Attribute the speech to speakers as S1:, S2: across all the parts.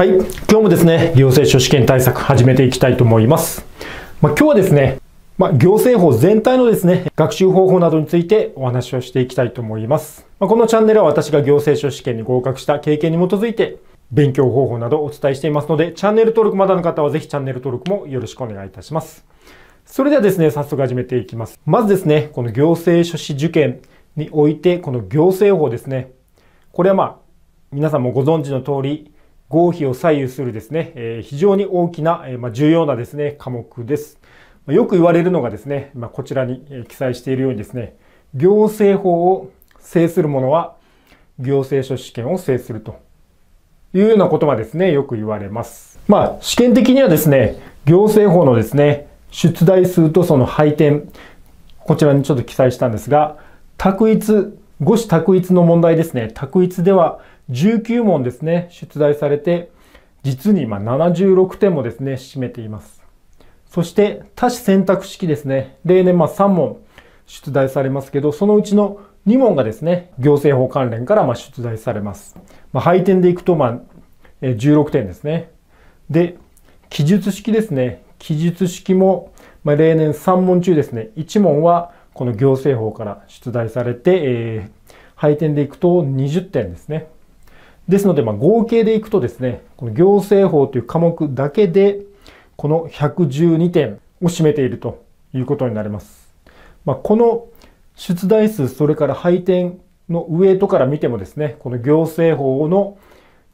S1: はい。今日もですね、行政書試験対策始めていきたいと思います。まあ、今日はですね、まあ、行政法全体のですね、学習方法などについてお話をしていきたいと思います。まあ、このチャンネルは私が行政書試験に合格した経験に基づいて、勉強方法などをお伝えしていますので、チャンネル登録まだの方はぜひチャンネル登録もよろしくお願いいたします。それではですね、早速始めていきます。まずですね、この行政書士受験において、この行政法ですね。これはまあ、皆さんもご存知の通り、合否を左右するですね、え非常に大きな、えま重要なですね、科目です。まよく言われるのがですね、まこちらに記載しているようにですね、行政法を制する者は行政書試験を制するというようなことがですね、よく言われます。まあ、試験的にはですね、行政法のですね、出題数とその配点、こちらにちょっと記載したんですが、択一、五子択一の問題ですね。択一では19問ですね、出題されて、実にま76点もですね、占めています。そして多子選択式ですね、例年ま3問出題されますけど、そのうちの2問がですね、行政法関連からま出題されます。まあ、配点でいくとま16点ですね。で、記述式ですね。記述式も、ま例年3問中ですね、1問はこの行政法から出題されて、えー、配点でいくと20点ですね。ですので、まあ、合計でいくとですね、この行政法という科目だけで、この112点を占めているということになります。まあ、この出題数、それから配点のウエイトから見てもですね、この行政法の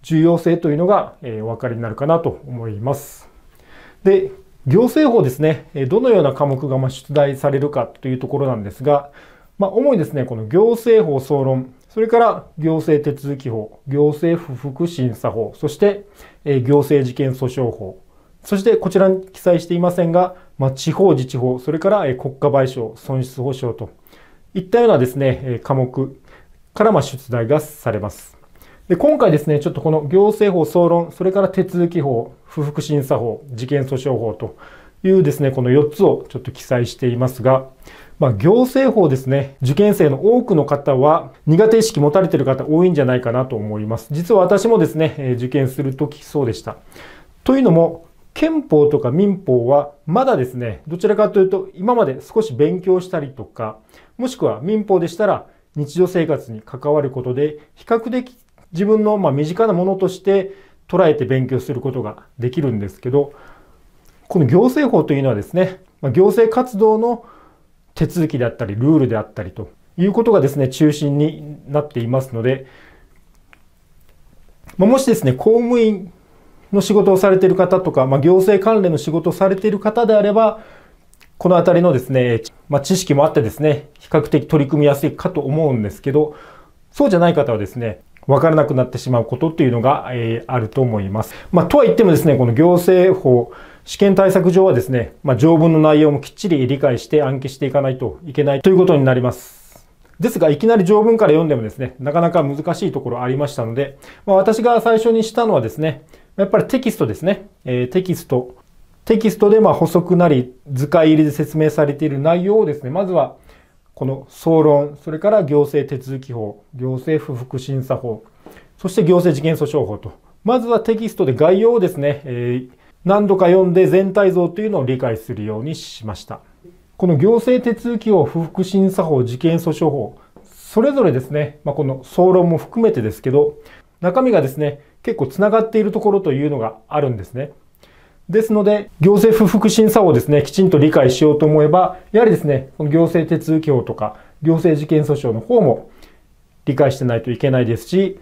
S1: 重要性というのが、えお分かりになるかなと思います。で、行政法ですね、どのような科目が出題されるかというところなんですが、まあ、主にですね、この行政法総論、それから行政手続き法、行政不服審査法、そして、え行政事件訴訟法、そしてこちらに記載していませんが、まあ、地方自治法、それから、え国家賠償、損失保障といったようなですね、え科目からま出題がされます。で今回ですね、ちょっとこの行政法総論、それから手続き法、不服審査法、事件訴訟法というですね、この4つをちょっと記載していますが、まあ、行政法ですね、受験生の多くの方は苦手意識持たれている方多いんじゃないかなと思います。実は私もですね、受験するときそうでした。というのも、憲法とか民法はまだですね、どちらかというと今まで少し勉強したりとか、もしくは民法でしたら日常生活に関わることで比較的自分のま身近なものとして捉えて勉強することができるんですけど、この行政法というのはですね、行政活動の手続きであったり、ルールであったりということがですね、中心になっていますので、まもしですね、公務員の仕事をされている方とか、まあ、行政関連の仕事をされている方であれば、このあたりのですね、まあ、知識もあってですね、比較的取り組みやすいかと思うんですけど、そうじゃない方はですね、わからなくなってしまうことっていうのが、えー、あると思います。まあ、とは言ってもですね、この行政法、試験対策上はですね、まあ、条文の内容もきっちり理解して暗記していかないといけないということになります。ですが、いきなり条文から読んでもですね、なかなか難しいところありましたので、まあ、私が最初にしたのはですね、やっぱりテキストですね。えー、テキスト。テキストでま補足なり図解入りで説明されている内容をですね、まずはこの総論、それから行政手続き法、行政不服審査法、そして行政事件訴訟法と、まずはテキストで概要をですね、えー何度か読んで全体像というのを理解するようにしました。この行政手続き法、不服審査法、事件訴訟法、それぞれですね、まあ、この総論も含めてですけど、中身がですね、結構つながっているところというのがあるんですね。ですので、行政不服審査法をですね、きちんと理解しようと思えば、やはりですね、この行政手続き法とか、行政事件訴訟の方も理解してないといけないですし、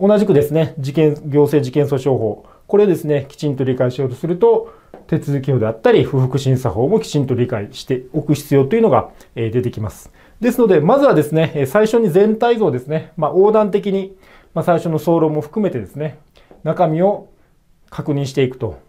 S1: 同じくですね、事件、行政事件訴訟法、これですね、きちんと理解しようとすると、手続き法であったり、不服審査法もきちんと理解しておく必要というのが出てきます。ですので、まずはですね、最初に全体像ですね、まあ、横断的に、まあ、最初の総論も含めてですね、中身を確認していくと。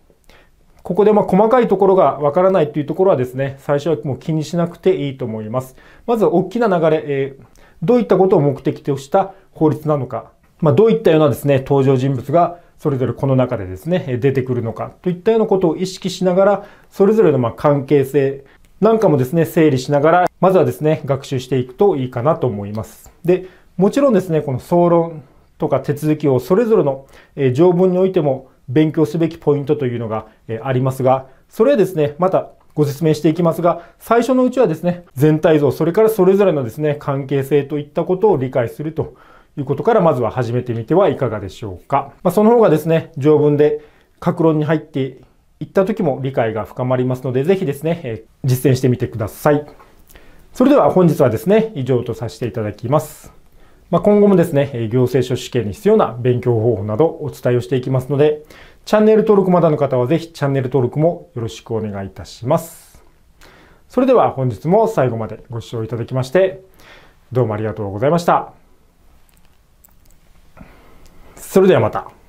S1: ここでま細かいところがわからないというところはですね、最初はもう気にしなくていいと思います。まず大きな流れ、えー、どういったことを目的とした法律なのか、まあ、どういったようなですね、登場人物がそれぞれこの中でですね、出てくるのかといったようなことを意識しながら、それぞれのま関係性なんかもですね、整理しながら、まずはですね、学習していくといいかなと思います。で、もちろんですね、この総論とか手続きをそれぞれの条文においても勉強すべきポイントというのがありますが、それはですね、またご説明していきますが、最初のうちはですね、全体像、それからそれぞれのですね、関係性といったことを理解するということからまずは始めてみてはいかがでしょうか。まあ、その方がですね、条文で格論に入っていった時も理解が深まりますので、ぜひですね、実践してみてください。それでは本日はですね、以上とさせていただきます。まあ、今後もですね、行政書士試験に必要な勉強方法などお伝えをしていきますので、チャンネル登録まだの方はぜひチャンネル登録もよろしくお願いいたします。それでは本日も最後までご視聴いただきまして、どうもありがとうございました。それではまた。